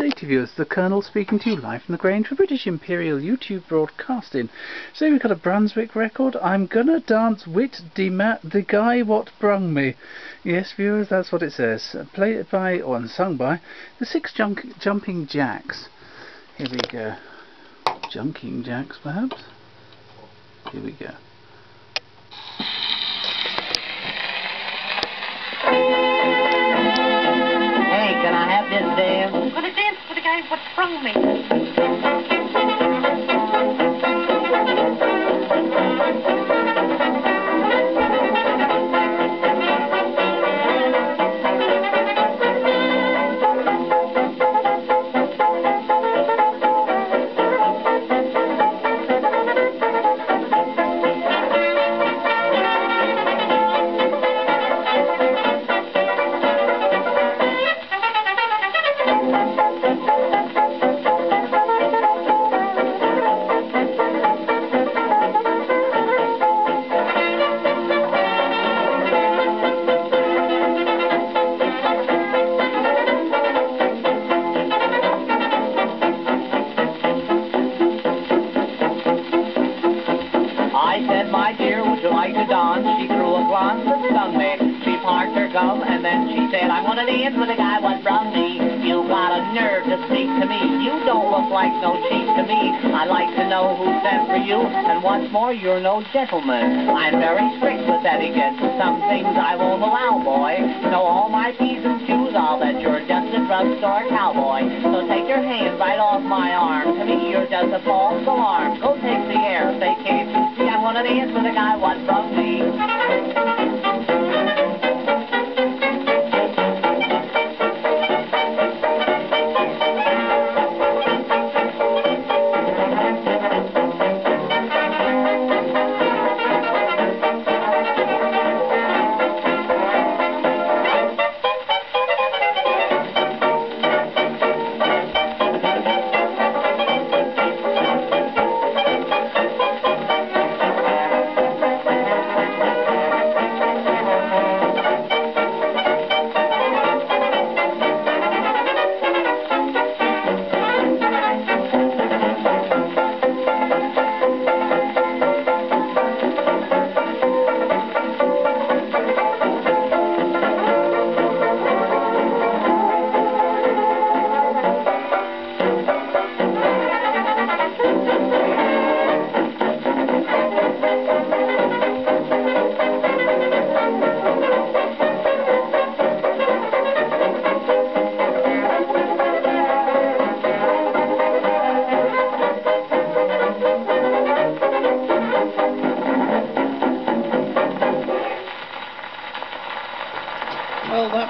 day to viewers, the Colonel speaking to you live from the Grange for British Imperial YouTube Broadcasting. So we've got a Brunswick record, I'm gonna dance wit de the guy what brung me. Yes viewers, that's what it says. Uh, Played by, or sung by, the Six junk Jumping Jacks. Here we go. Junking Jacks perhaps? Here we go. What's wrong with me? My dear, would you like to dance? She threw a glance that stung. She parked her gum and then she said, I want to dance with a guy what brung me. You got a nerve to speak to me. You don't look like no chief to me. I like to know who sent for you. And what's more, you're no gentleman. I'm very strict with etiquette. Some things I won't allow, boy. Know all my P's and Q's. I'll bet you're just a drugstore cowboy. So take your hand right off my arm. To me, you're just a false alarm. Gonna dance with a guy what from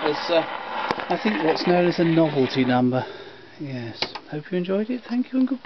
was, uh, I think, what's known as a novelty number. Yes. Hope you enjoyed it. Thank you and goodbye.